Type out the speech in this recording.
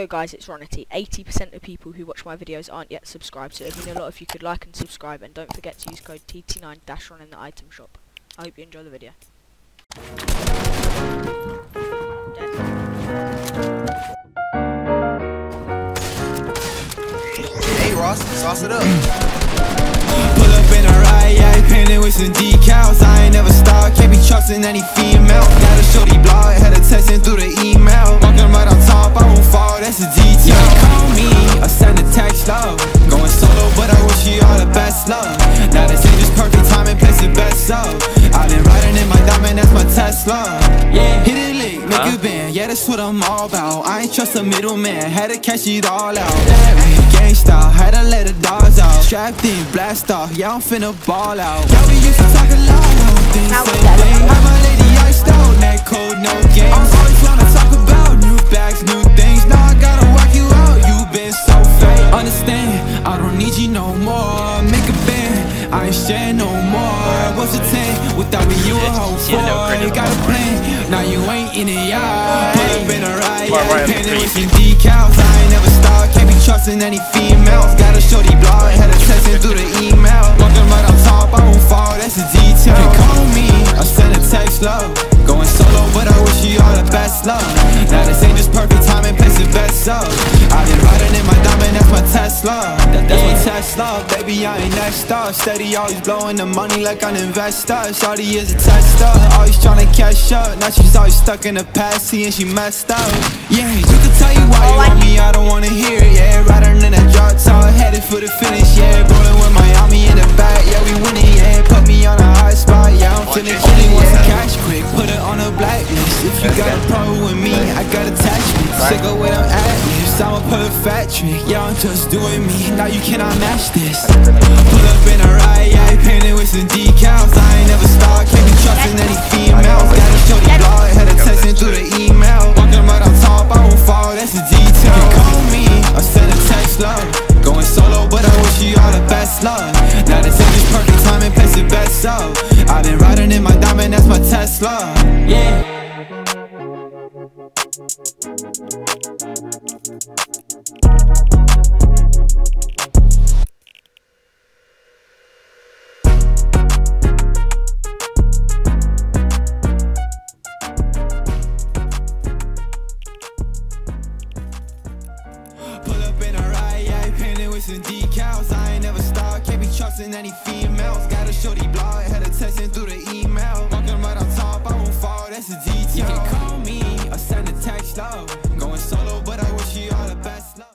So guys, it's Ronnityy. 80% of people who watch my videos aren't yet subscribed, so it'd mean a lot if you could like and subscribe, and don't forget to use code TT9-RON in the item shop. I hope you enjoy the video. Hey Ross, sauce it up. Pull up in a ride, yeah, painted with some decals I ain't never stopped, can't be trusting any female Got a shorty blog, had her texting through the email that's a You call me, or send a text, love Going solo, but I wish you all the best, love Now this ain't just perfect time and place the best, up I've been riding in my diamond, that's my Tesla. Yeah, hit it lick, make Huh? a band, yeah, that's what I'm all about. I ain't trust a middleman, had to cash it all out. Gangsta, had to let the dogs out. Strapped in, blast off, yeah, I'm finna ball out. Yeah, we used to talk a lot, things Now that- thing Have my lady iced out, neck cold, no Understand, I don't need you no more. Make a band, I ain't sharing no more. What's a 10, without me? You a hoe Yeah, no for credit. Got a plan, now you ain't in it, yeah Pull up in a right, painted with some decals. I ain't never stopped, can't be trusting any females. Got a shorty blog, had her texting through the email. Walking right on top, I won't fall, that's a detail. Can call me, I send a text, love. Going solo, but I wish you all the best, love. Now this ain't just perfect time and place the best up Tesla that, That's my Tesla, baby, I ain't next up. Steady, always blowing the money like an investor. Shorty is a tester, always tryna catch up. Now she's always stuck in the past, seeing she messed up. Yeah, you can tell you why you want me, I don't wanna hear it, yeah Riding in that drop top, headed for the finish, yeah Rolling with Miami in the back, yeah, we winning, yeah Put me on a high spot, yeah, I'm feeling shitty Want some cash quick, put it on a blacklist. If you got a problem with me, I got attachments. Sick of where I'm a fat trick Yeah, I'm just doing me, now you cannot match this. Pull up in a ride, yeah, painted with some decals. I ain't never stopped, can't be trusting any females. Got a shorty blog, had her texting through the email. Walking right on top, I won't fall, that's a detail. You call me, or send a text, love. Going solo, but I wish you all the best, love. Now this just perfect time and place the best up. I've been riding in my diamond, that's my Tesla. Yeah some decals. I ain't never stopped, can't be trusting any females. Got a shorty blog, had her texting through the email. Walking right on top, I won't fall, that's a detail